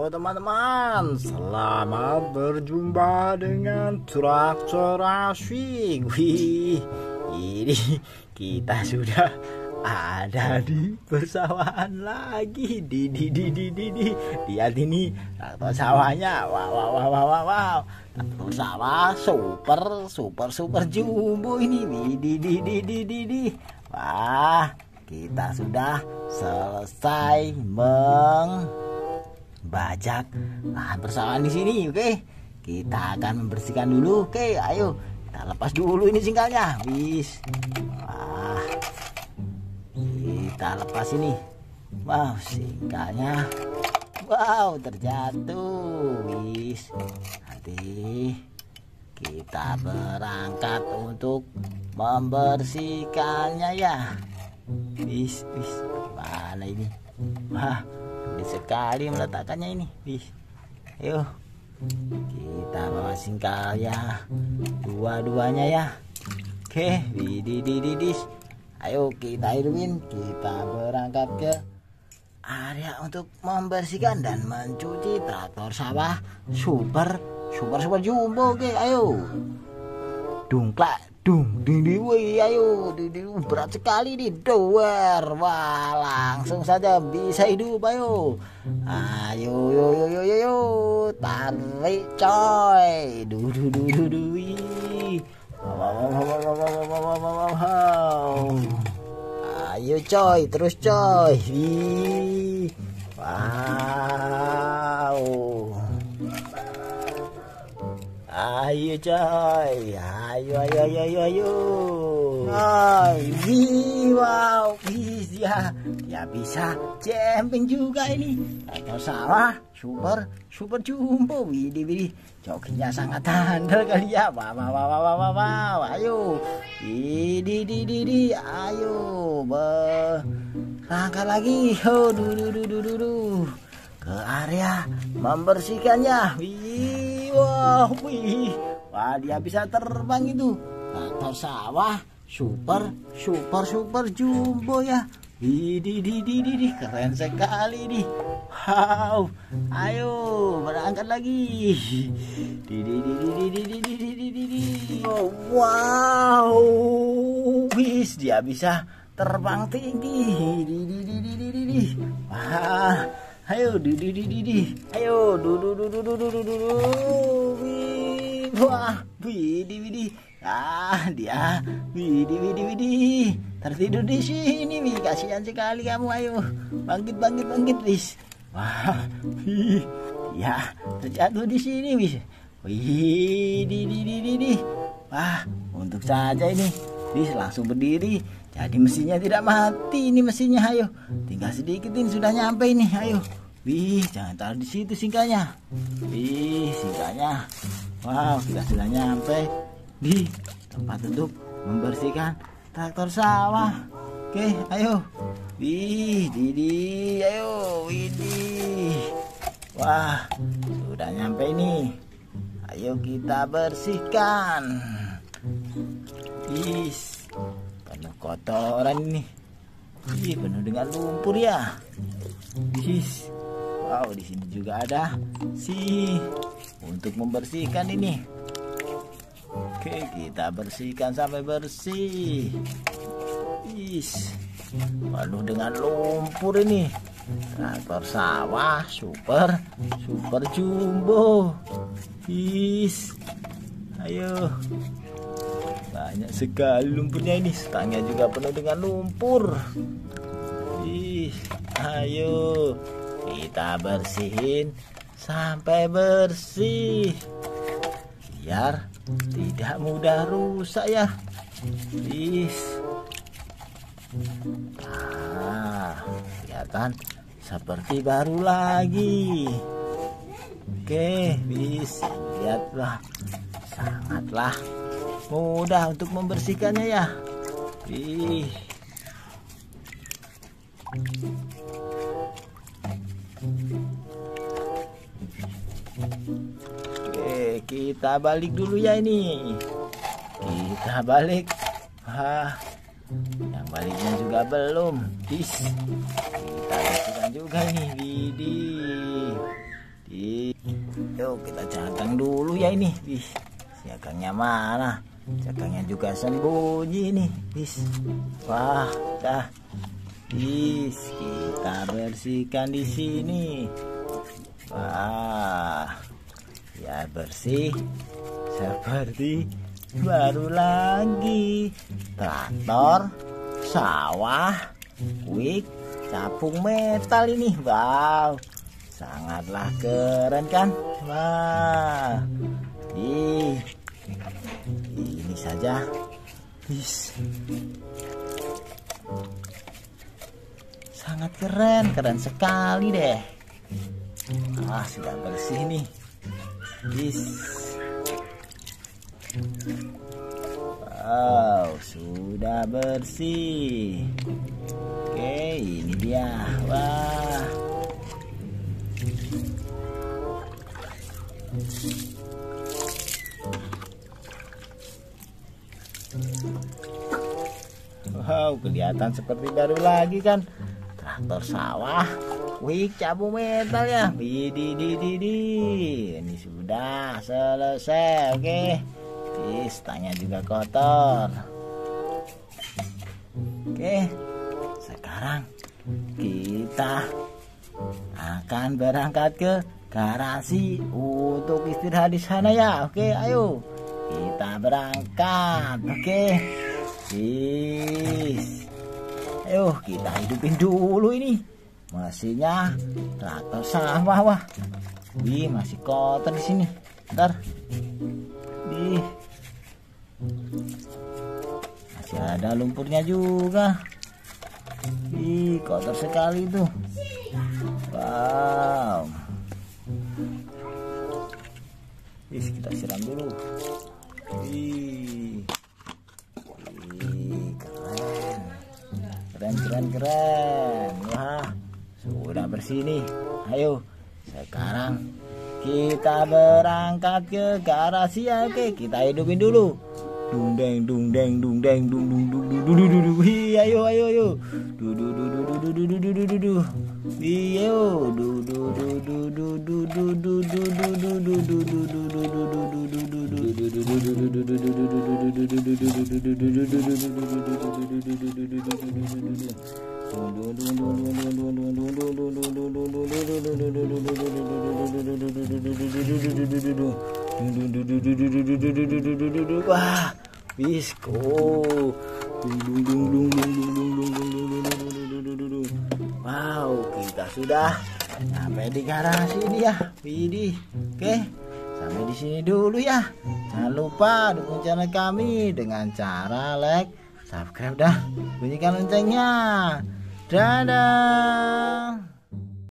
Halo teman-teman, selamat berjumpa dengan traktor asyik. Wih, ini kita sudah ada di persawahan lagi. Di di di di di di. Lihat ini traktor sawahnya. Wow wow wow wow wow. Traktor sawah super super super jumbo ini. Di di di di di di. Wah, kita sudah selesai meng bajak lahan persawahan di sini oke? Okay? kita akan membersihkan dulu oke? Okay, ayo kita lepas dulu ini singkalnya. Wis. Wah. Kita lepas ini. Wow singkalnya. Wow terjatuh. Wis. Nanti kita berangkat untuk membersihkannya ya. Wis wis. Mana ini? Wah sekali meletakkannya ini. Wih. Ayo. Kita singkal ya. Dua-duanya ya. Oke wididididis ayo kita hidupin. Kita berangkat ke area untuk membersihkan dan mencuci traktor sawah. Super super super jumbo. Oke ayo. Dungklak dung ding ding ayo ding berat sekali nih doer. Wah langsung saja bisa hidup ayo. Ayo yo yo yo yo yo. Tarik coy. Du du du du du ayo coy. Terus coy. Wow Ayo coy, ayo ayo ayo ayo ayo. Ay, wow, bisa, ya bisa camping juga ini. Atau sawah, super, super jumbo, widi widi. Jokinya sangat handal kali ya. Wow, wow, wow, wow, wow, wow. Ayo, di di di di, ayo, berangkat lagi. Oh, du du du du du du. Ke area membersihkannya. Wih wah, wih. Wah, dia bisa terbang itu. Motor sawah, super, super, super jumbo ya. di di di di di keren sekali nih. Wow, ayo berangkat lagi. Di, di, di, di, di, di, di, di, di, di, di wow, wis dia bisa terbang tinggi. di di di di di di Wah. Ayo di di di di di. Ayo du du du du du du du du. Wah, widi widi. Ah, dia widi widi widi. Tertidur di sini, wi. Kasihan sekali kamu. Ayo, bangkit bangkit bangkit, wis. Wah, wih. Ya, terjatuh di sini, wis. Wih, di di di di di. Wah, untuk saja ini. Wis langsung berdiri. Jadi mesinnya tidak mati ini mesinnya. Ayo, tinggal sedikit ini sudah nyampe ini. Ayo. Wih, jangan taruh di situ singkanya. Wih, singkanya. Wow, kita sudah nyampe di tempat untuk membersihkan traktor sawah. Oke, ayo. Wih, Didi, ayo, Widi. Wah, sudah nyampe ini. Ayo kita bersihkan. Is, penuh kotoran ini. Ih, penuh dengan lumpur ya. Is, Wow, di sini juga ada si untuk membersihkan ini. Oke, kita bersihkan sampai bersih. Is, penuh dengan lumpur ini. Traktor sawah super super jumbo. Is, ayo. Banyak sekali lumpurnya ini. Stangnya juga penuh dengan lumpur. Is, ayo. Kita bersihin sampai bersih. Biar tidak mudah rusak ya. Bis nah kelihatan seperti baru lagi. Oke bis lihatlah. Sangatlah mudah untuk membersihkannya ya Ih. Oke, kita balik dulu ya ini. Kita balik. Wah, yang baliknya juga belum. Bis. Kita bersihkan juga nih, Widi. Aduh, kita cakang dulu ya ini. Ih, cakangnya mana? Cakangnya juga sembunyi nih. Bis. Wah, dah. Bis, kita bersihkan di sini. Wah. Ya bersih seperti baru lagi. Traktor, sawah, wik, capung metal ini. Wow. Sangatlah keren kan? Wah. Ih. Saja. Is. Sangat keren, keren sekali deh. Ah, sudah bersih nih. Is. Wow, sudah bersih. Kelihatan seperti baru lagi kan. Traktor sawah, wik cabu metal ya. Widi di di di. Ini sudah selesai, oke. Pistanya juga kotor. Oke, sekarang kita akan berangkat ke garasi untuk istirahat di sana ya. Oke, ayo kita berangkat. Oke, Is. Ayo kita hidupin dulu ini mesinnya traktor sawah wah. Wih masih kotor di sini. Ntar. Ih. Masih ada lumpurnya juga. Ih kotor sekali tuh. Wow. Wih, kita siram dulu. Wih. Keren, keren, keren. Wah, sudah bersih nih. Ayo, sekarang kita berangkat ke garasi ya. Oke, kita hidupin dulu. Dung deng dung deng dung deng dung dung dung dung dung dung dung ayo ayo ayo. Du du du du du du du du du du du du. Ayo. Du du du du du du du du du du du du du du du du du Wow, kita sudah sampai di garasi ini. Widih. Oke. Sampai di sini dulu ya. Jangan lupa dukung channel kami dengan cara like, subscribe dah, bunyikan loncengnya. Dadah.